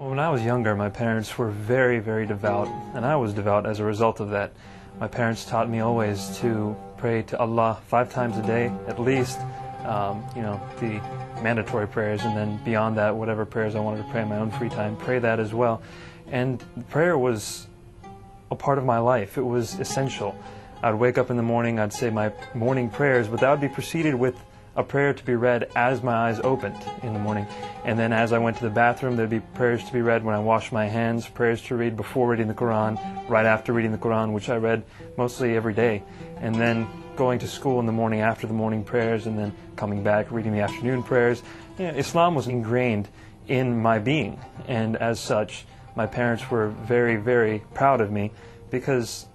When I was younger, my parents were very, very devout, and I was devout as a result of that. My parents taught me always to pray to Allah five times a day, at least, um, you know, the mandatory prayers, and then beyond that, whatever prayers I wanted to pray in my own free time, pray that as well. And prayer was a part of my life, it was essential. I'd wake up in the morning, I'd say my morning prayers, but that would be preceded with a prayer to be read as my eyes opened in the morning. And then as I went to the bathroom, there'd be prayers to be read when I washed my hands, prayers to read before reading the Quran, right after reading the Quran, which I read mostly every day. And then going to school in the morning after the morning prayers, and then coming back, reading the afternoon prayers. You know, Islam was ingrained in my being. And as such, my parents were very, very proud of me because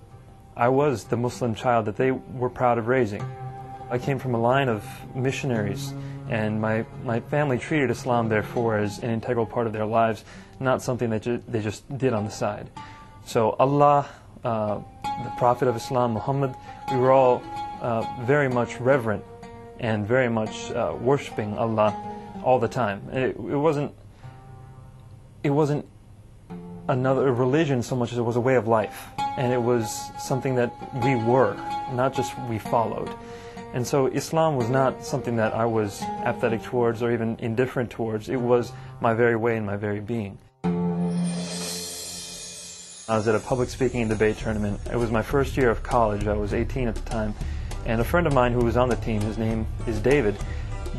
I was the Muslim child that they were proud of raising. I came from a line of missionaries, and my, my family treated Islam, therefore, as an integral part of their lives, not something that ju- they just did on the side. So, Allah, uh, the Prophet of Islam, Muhammad, we were all uh, very much reverent and very much uh, worshiping Allah all the time. It, it wasn't. It wasn't another religion so much as it was a way of life, and it was something that we were, not just we followed. And so Islam was not something that I was apathetic towards or even indifferent towards. It was my very way and my very being. I was at a public speaking and debate tournament. It was my first year of college. I was 18 at the time. And a friend of mine who was on the team, his name is David.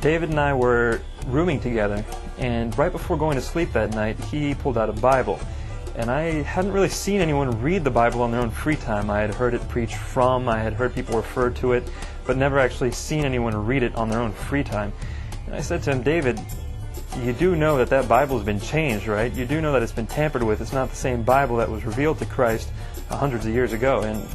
David and I were rooming together. And right before going to sleep that night, he pulled out a Bible. And I hadn't really seen anyone read the Bible on their own free time. I had heard it preached from, I had heard people refer to it, but never actually seen anyone read it on their own free time. And I said to him, David, you do know that that Bible has been changed, right? You do know that it's been tampered with. It's not the same Bible that was revealed to Christ uh, hundreds of years ago. And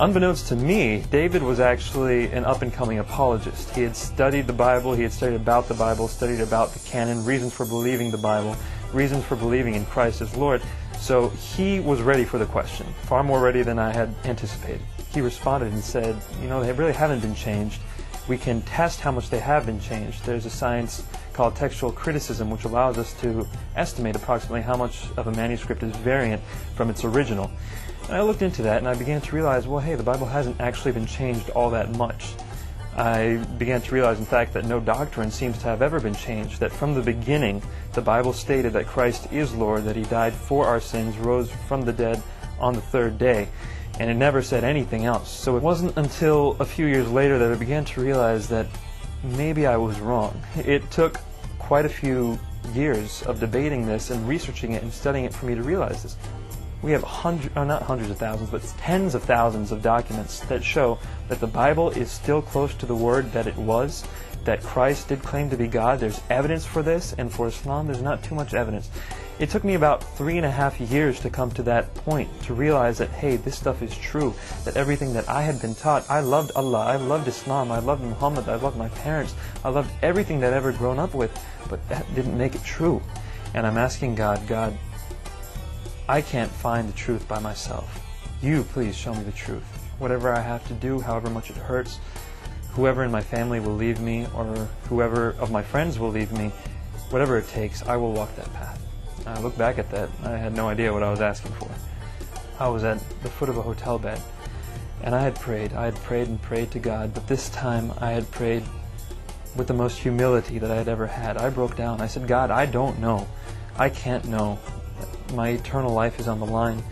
unbeknownst to me, David was actually an up and coming apologist. He had studied the Bible, he had studied about the Bible, studied about the canon, reasons for believing the Bible, reasons for believing in Christ as Lord. So he was ready for the question, far more ready than I had anticipated. He responded and said, You know, they really haven't been changed. We can test how much they have been changed. There's a science called textual criticism, which allows us to estimate approximately how much of a manuscript is variant from its original. And I looked into that and I began to realize, well, hey, the Bible hasn't actually been changed all that much. I began to realize, in fact, that no doctrine seems to have ever been changed, that from the beginning, the Bible stated that Christ is Lord, that He died for our sins, rose from the dead on the third day, and it never said anything else. So it wasn't until a few years later that I began to realize that maybe I was wrong. It took quite a few years of debating this and researching it and studying it for me to realize this. We have hundreds, oh, not hundreds of thousands, but tens of thousands of documents that show that the Bible is still close to the word that it was, that Christ did claim to be God. There's evidence for this, and for Islam, there's not too much evidence. It took me about three and a half years to come to that point, to realize that, hey, this stuff is true, that everything that I had been taught, I loved Allah, I loved Islam, I loved Muhammad, I loved my parents, I loved everything that I'd ever grown up with, but that didn't make it true. And I'm asking God, God, I can't find the truth by myself. You please show me the truth. Whatever I have to do, however much it hurts, whoever in my family will leave me, or whoever of my friends will leave me, whatever it takes, I will walk that path. I look back at that, I had no idea what I was asking for. I was at the foot of a hotel bed, and I had prayed. I had prayed and prayed to God, but this time I had prayed with the most humility that I had ever had. I broke down. I said, God, I don't know. I can't know. My eternal life is on the line.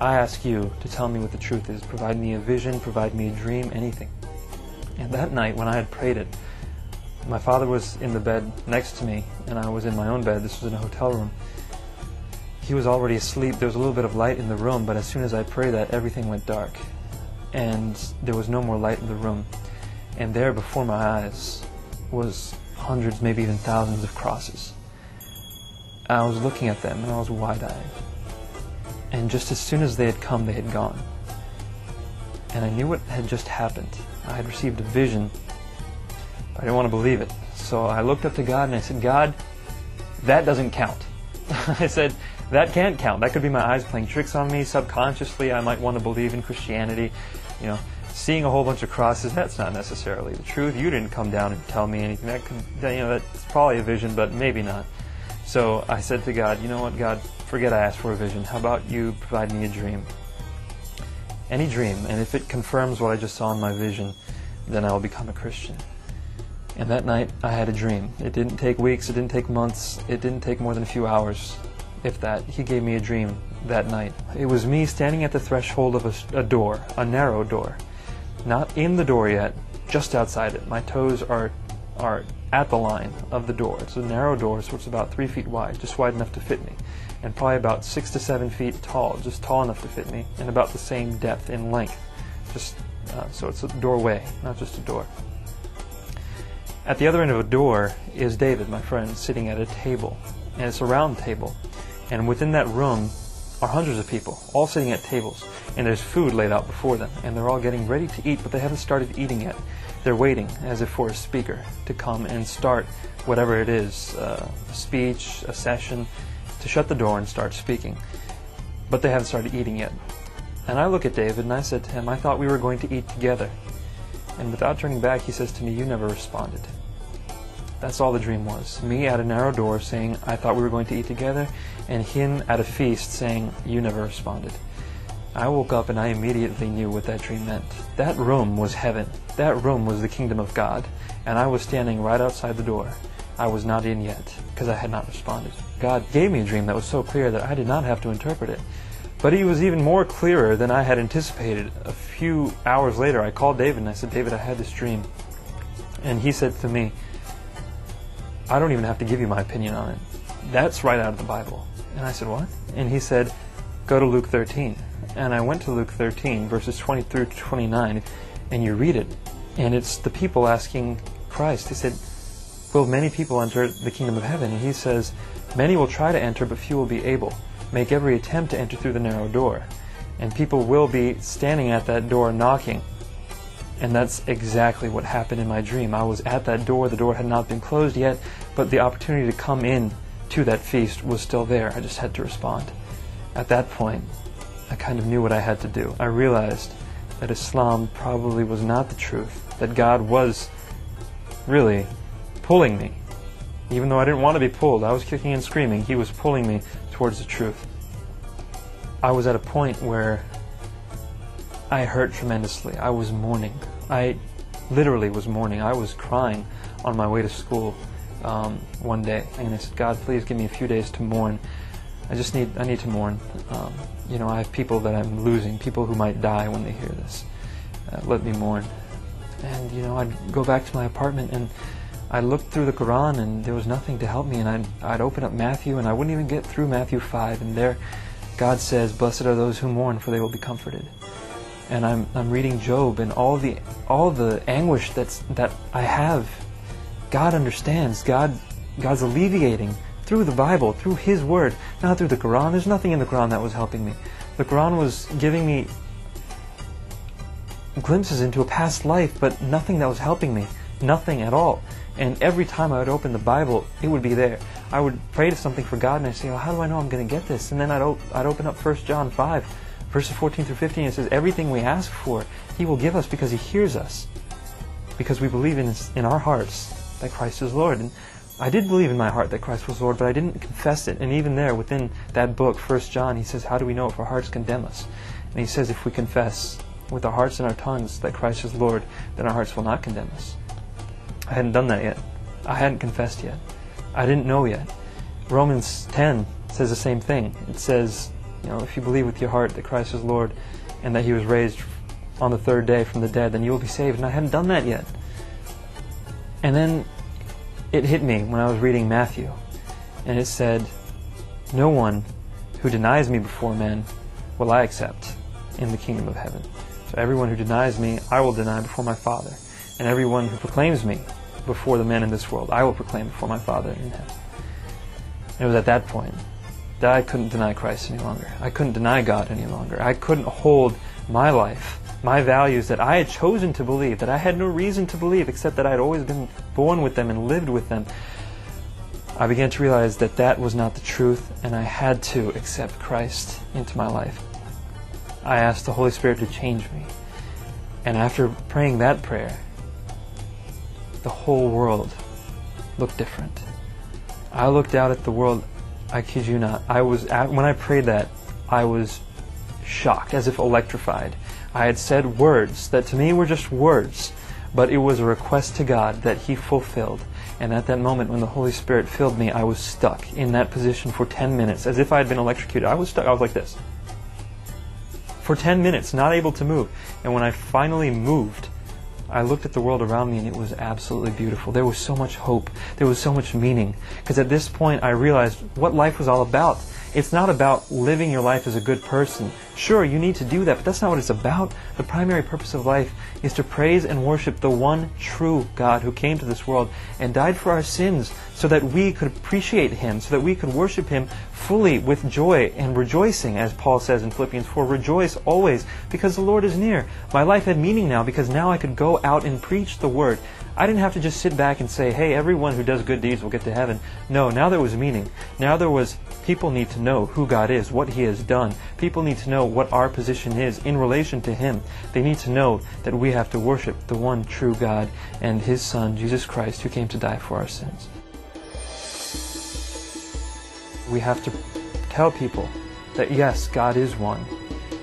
I ask you to tell me what the truth is. Provide me a vision, provide me a dream, anything. And that night, when I had prayed it, my father was in the bed next to me, and I was in my own bed. This was in a hotel room. He was already asleep. There was a little bit of light in the room, but as soon as I prayed that, everything went dark. And there was no more light in the room. And there before my eyes was hundreds, maybe even thousands of crosses. I was looking at them and I was wide eyed. And just as soon as they had come, they had gone. And I knew what had just happened. I had received a vision, but I didn't want to believe it. So I looked up to God and I said, God, that doesn't count. I said, that can't count. That could be my eyes playing tricks on me. Subconsciously, I might want to believe in Christianity. You know, seeing a whole bunch of crosses, that's not necessarily the truth. You didn't come down and tell me anything. That could, you know, that's probably a vision, but maybe not. So I said to God, you know what, God, forget I asked for a vision. How about you provide me a dream? Any dream, and if it confirms what I just saw in my vision, then I'll become a Christian. And that night, I had a dream. It didn't take weeks, it didn't take months, it didn't take more than a few hours, if that. He gave me a dream that night. It was me standing at the threshold of a, a door, a narrow door. Not in the door yet, just outside it. My toes are, are at the line of the door. It's a narrow door, so it's about three feet wide, just wide enough to fit me, and probably about six to seven feet tall, just tall enough to fit me, and about the same depth in length. Just uh, so it's a doorway, not just a door. At the other end of a door is David, my friend, sitting at a table, and it's a round table, and within that room are hundreds of people, all sitting at tables, and there's food laid out before them, and they're all getting ready to eat, but they haven't started eating yet. They're waiting, as if for a speaker, to come and start whatever it is uh, a speech, a session, to shut the door and start speaking. But they haven't started eating yet. And I look at David and I said to him, I thought we were going to eat together. And without turning back, he says to me, You never responded. That's all the dream was. Me at a narrow door saying, I thought we were going to eat together, and him at a feast saying, You never responded. I woke up and I immediately knew what that dream meant. That room was heaven. That room was the kingdom of God. And I was standing right outside the door. I was not in yet because I had not responded. God gave me a dream that was so clear that I did not have to interpret it. But it was even more clearer than I had anticipated. A few hours later, I called David and I said, David, I had this dream. And he said to me, I don't even have to give you my opinion on it. That's right out of the Bible. And I said, What? And he said, Go to Luke 13 and I went to Luke 13, verses 20 through 29, and you read it, and it's the people asking Christ. He said, Will many people enter the kingdom of heaven? And he says, Many will try to enter, but few will be able. Make every attempt to enter through the narrow door. And people will be standing at that door knocking. And that's exactly what happened in my dream. I was at that door. The door had not been closed yet, but the opportunity to come in to that feast was still there. I just had to respond. At that point, I kind of knew what I had to do. I realized that Islam probably was not the truth, that God was really pulling me. Even though I didn't want to be pulled, I was kicking and screaming, He was pulling me towards the truth. I was at a point where I hurt tremendously. I was mourning. I literally was mourning. I was crying on my way to school um, one day, and I said, God, please give me a few days to mourn. I just need I need to mourn. Um, you know, I have people that I'm losing, people who might die when they hear this. Uh, let me mourn. And you know, I'd go back to my apartment and I looked through the Quran and there was nothing to help me. And I'd, I'd open up Matthew and I wouldn't even get through Matthew 5. And there, God says, "Blessed are those who mourn, for they will be comforted." And I'm I'm reading Job and all the all the anguish that's that I have. God understands. God God's alleviating through the Bible, through His Word, not through the Quran. There's nothing in the Quran that was helping me. The Quran was giving me glimpses into a past life, but nothing that was helping me. Nothing at all. And every time I would open the Bible, it would be there. I would pray to something for God, and I'd say, well, how do I know I'm going to get this? And then I'd, I'd open up 1 John 5, verses 14 through 15. It says, everything we ask for, He will give us because He hears us. Because we believe in, in our hearts that Christ is Lord. And I did believe in my heart that Christ was Lord, but I didn't confess it. And even there, within that book, 1 John, he says, How do we know if our hearts condemn us? And he says, If we confess with our hearts and our tongues that Christ is Lord, then our hearts will not condemn us. I hadn't done that yet. I hadn't confessed yet. I didn't know yet. Romans 10 says the same thing. It says, you know, if you believe with your heart that Christ is Lord and that he was raised on the third day from the dead, then you will be saved. And I hadn't done that yet. And then it hit me when I was reading Matthew, and it said, No one who denies me before men will I accept in the kingdom of heaven. So everyone who denies me, I will deny before my Father. And everyone who proclaims me before the men in this world, I will proclaim before my Father in heaven. And it was at that point that I couldn't deny Christ any longer. I couldn't deny God any longer. I couldn't hold my life my values that I had chosen to believe, that I had no reason to believe except that I had always been born with them and lived with them, I began to realize that that was not the truth and I had to accept Christ into my life. I asked the Holy Spirit to change me. And after praying that prayer, the whole world looked different. I looked out at the world. I kid you not. I was when I prayed that, I was shocked, as if electrified. I had said words that to me were just words, but it was a request to God that He fulfilled. And at that moment, when the Holy Spirit filled me, I was stuck in that position for 10 minutes, as if I had been electrocuted. I was stuck. I was like this. For 10 minutes, not able to move. And when I finally moved, I looked at the world around me and it was absolutely beautiful. There was so much hope. There was so much meaning. Because at this point, I realized what life was all about. It's not about living your life as a good person. Sure, you need to do that, but that's not what it's about. The primary purpose of life is to praise and worship the one true God who came to this world and died for our sins so that we could appreciate Him, so that we could worship Him fully with joy and rejoicing, as Paul says in Philippians 4 Rejoice always, because the Lord is near. My life had meaning now because now I could go out and preach the Word. I didn't have to just sit back and say, hey, everyone who does good deeds will get to heaven. No, now there was meaning. Now there was, people need to know who God is, what He has done. People need to know what our position is in relation to Him. They need to know that we have to worship the one true God and His Son, Jesus Christ, who came to die for our sins. We have to tell people that yes, God is one.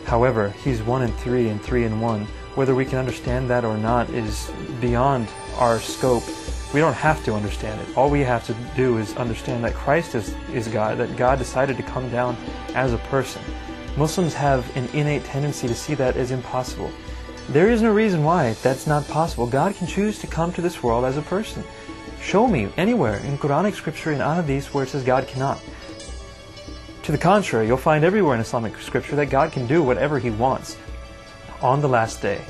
However, He's one in three and three in one. Whether we can understand that or not is beyond our scope. We don't have to understand it. All we have to do is understand that Christ is, is God, that God decided to come down as a person. Muslims have an innate tendency to see that as impossible. There is no reason why that's not possible. God can choose to come to this world as a person. Show me anywhere in Quranic scripture and Ahadith where it says God cannot. To the contrary, you'll find everywhere in Islamic scripture that God can do whatever He wants on the last day.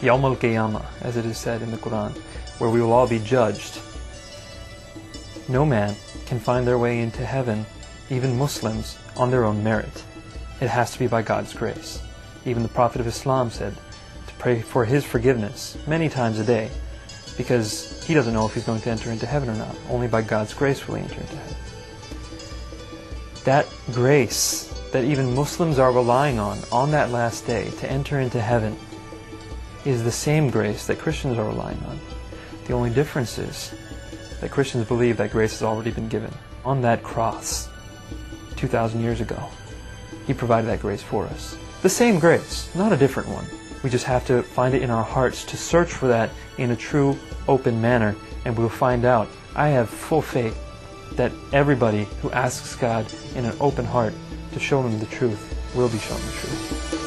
Yawm al-Qiyamah, as it is said in the Quran, where we will all be judged. No man can find their way into heaven, even Muslims, on their own merit. It has to be by God's grace. Even the Prophet of Islam said to pray for his forgiveness many times a day, because he doesn't know if he's going to enter into heaven or not. Only by God's grace will he enter into heaven. That grace that even Muslims are relying on on that last day to enter into heaven is the same grace that Christians are relying on. The only difference is that Christians believe that grace has already been given. On that cross, 2,000 years ago, He provided that grace for us. The same grace, not a different one. We just have to find it in our hearts to search for that in a true, open manner, and we'll find out. I have full faith that everybody who asks God in an open heart to show them the truth will be shown the truth.